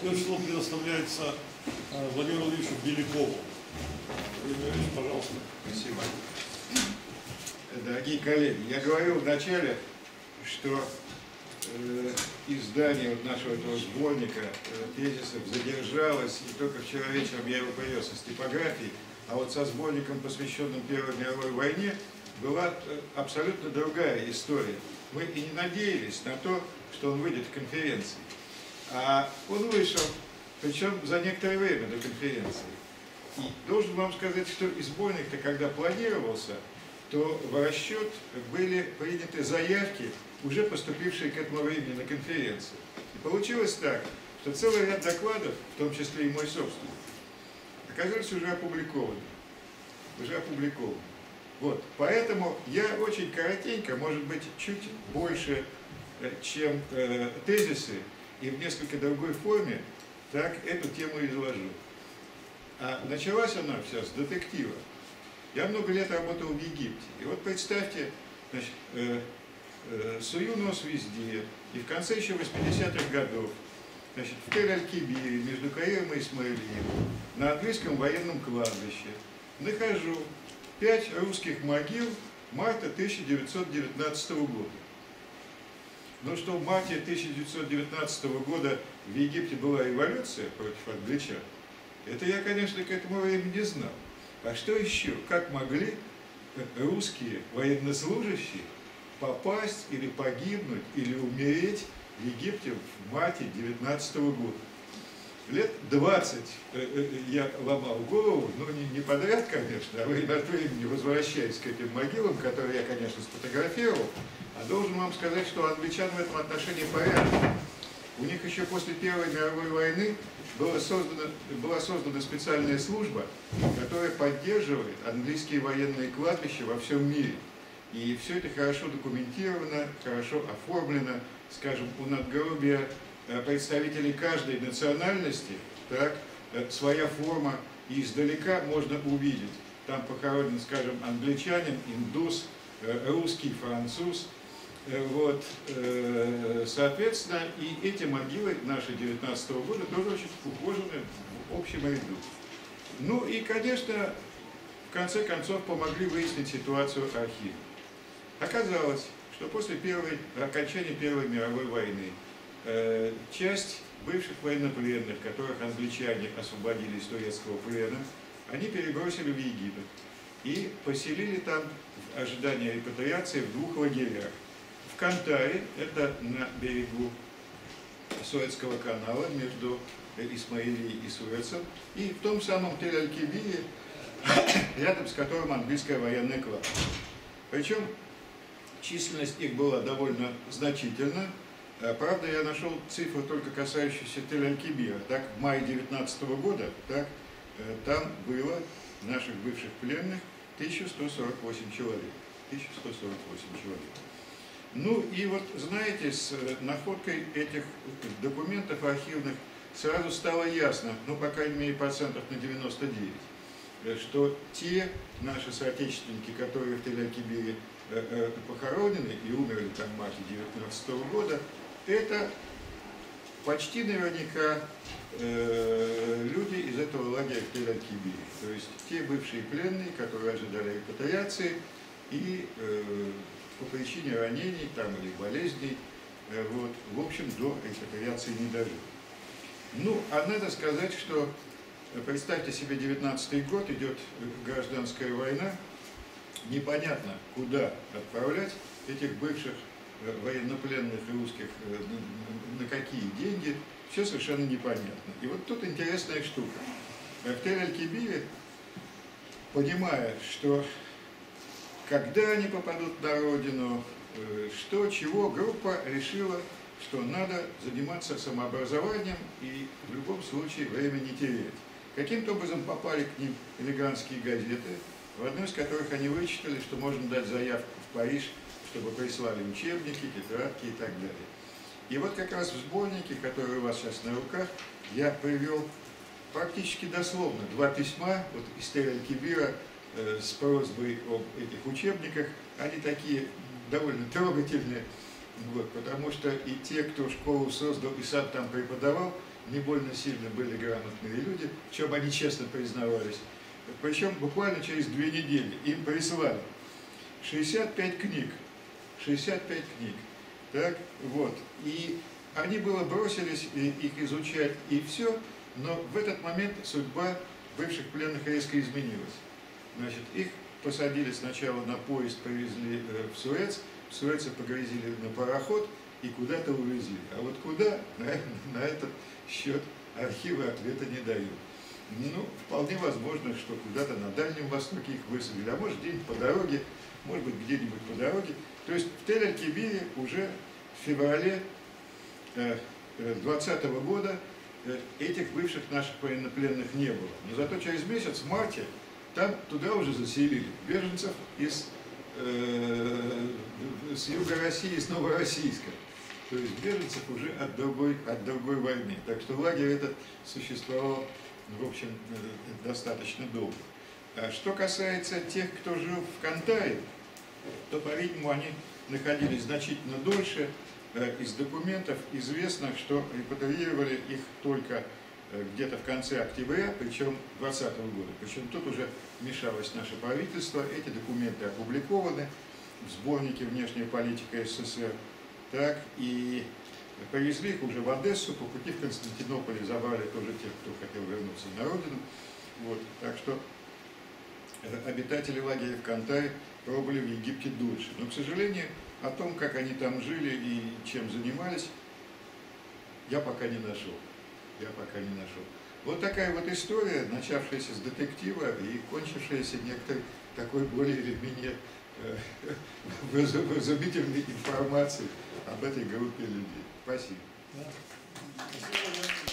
Следующее слово предоставляется э, Владимиру Владимировичу Белякову. Владимир Владимирович, пожалуйста. Спасибо. Дорогие коллеги, я говорил вначале, что э, издание вот нашего этого сборника э, тезисов задержалось, и только вчера вечером я его привез из типографии, а вот со сборником, посвященным Первой мировой войне, была э, абсолютно другая история. Мы и не надеялись на то, что он выйдет в конференции. А он вышел, причем за некоторое время до конференции. И должен вам сказать, что и сборник-то, когда планировался, то в расчет были приняты заявки, уже поступившие к этому времени на конференцию. И получилось так, что целый ряд докладов, в том числе и мой собственный, оказались уже опубликованы. Уже опубликованы. Вот, поэтому я очень коротенько, может быть, чуть больше, э, чем э, тезисы, и в несколько другой форме, так эту тему изложу. А началась она вся с детектива. Я много лет работал в Египте. И вот представьте, значит, э, э, сую нос везде. И в конце еще 80-х годов, значит, в Тель-Аль-Кибире, между Каиром и Исмаилием, на английском военном кладбище, нахожу пять русских могил марта 1919 года. Но что в марте 1919 года в Египте была революция против англичан, это я, конечно, к этому времени не знал. А что еще? Как могли русские военнослужащие попасть или погибнуть, или умереть в Египте в марте 19 года? Лет 20 э, э, я ломал голову, ну не, не подряд, конечно, а время от времени возвращаясь к этим могилам, которые я, конечно, сфотографировал, а должен вам сказать, что англичан в этом отношении порядок. У них еще после Первой мировой войны была создана, была создана специальная служба, которая поддерживает английские военные кладбища во всем мире. И все это хорошо документировано, хорошо оформлено, скажем, у надгробия представителей каждой национальности, так, э, своя форма, и издалека можно увидеть. Там похоронен, скажем, англичанин, индус, э, русский, француз. Вот, соответственно, и эти могилы наши 19 года тоже очень ухожены в общем ряду. Ну и, конечно, в конце концов помогли выяснить ситуацию архива. Оказалось, что после первой, окончания Первой мировой войны Э, часть бывших военнопленных, которых англичане освободили из турецкого плена, они перебросили в Египет и поселили там в ожидании репатриации в двух лагерях. В Кантаре, это на берегу Суэцкого канала между Исмаилией и Суэцем, и в том самом Тель-Аль-Кибире, рядом с которым английская военная класс. Причем численность их была довольно значительна, Э, правда, я нашел цифру только касающуюся Тель-Аль-Кибира. Так, в мае 19 года так, э, там было наших бывших пленных 1148 человек. 1148 человек. Ну и вот, знаете, с э, находкой этих документов архивных сразу стало ясно, ну, по крайней мере, процентов на 99, что те наши соотечественники, которые в Тель-Кибире похоронены и умерли там в марте 19 года, это почти наверняка э, люди из этого лагеря Тель-Кибире. То есть те бывшие пленные, которые ожидали репатриации и э, по причине ранений там, или болезней, э, вот, в общем, до репатриации не дожили. Ну, а надо сказать, что э, представьте себе 19 год, идет гражданская война, непонятно, куда отправлять этих бывших Э, военнопленных русских э, на какие деньги, все совершенно непонятно. И вот тут интересная штука. Э, в Тель-Аль-Кибире, понимая, что когда они попадут на родину, что, чего, группа решила, что надо заниматься самообразованием и в любом случае время не терять. Каким-то образом попали к ним элегантские газеты, в одной из которых они вычитали, что можно дать заявку в Париж чтобы прислали учебники, тетрадки и так далее. И вот как раз в сборнике, который у вас сейчас на руках, я привел практически дословно два письма вот, из Терель-Кибира э, с просьбой об этих учебниках. Они такие довольно трогательные, вот, потому что и те, кто школу создал и сам там преподавал, не больно сильно были грамотные люди, в чем они честно признавались. Причем буквально через две недели им прислали 65 книг. 65 книг. Так, вот. И они было бросились их изучать и все, но в этот момент судьба бывших пленных резко изменилась. Значит, их посадили сначала на поезд, повезли э, в Суэц, в Суэце погрузили на пароход и куда-то увезли. А вот куда, на, на этот счет архивы ответа не дают. Ну, вполне возможно, что куда-то на Дальнем Востоке их высадили, а может где-нибудь по дороге, может быть где-нибудь по дороге. То есть в Тель-Аль-Кибире уже в феврале 2020 года э, этих бывших наших военнопленных не было. Но зато через месяц, в марте, там туда уже заселили беженцев из, э, с юга России, с Новороссийска. То есть беженцев уже от другой, от другой войны. Так что лагерь этот существовал, в общем, э, достаточно долго. А что касается тех, кто жил в Кантае, то, по-видимому, они находились значительно дольше. Э, Из документов известно, что репатриировали их только э, где-то в конце октября, причем 2020 года. Причем тут уже вмешалось наше правительство, эти документы опубликованы в сборнике «Внешняя политика СССР». Так, и повезли их уже в Одессу, по пути в Константинополе забрали тоже тех, кто хотел вернуться на родину. Вот, так что обитатели лагеря в Кантае пробыли в Египте дольше. Но, к сожалению, о том, как они там жили и чем занимались, я пока не нашел. Я пока не нашел. Вот такая вот история, начавшаяся с детектива и кончившаяся некоторой такой более или менее э, вразумительной информацией об этой группе людей. Спасибо. Спасибо.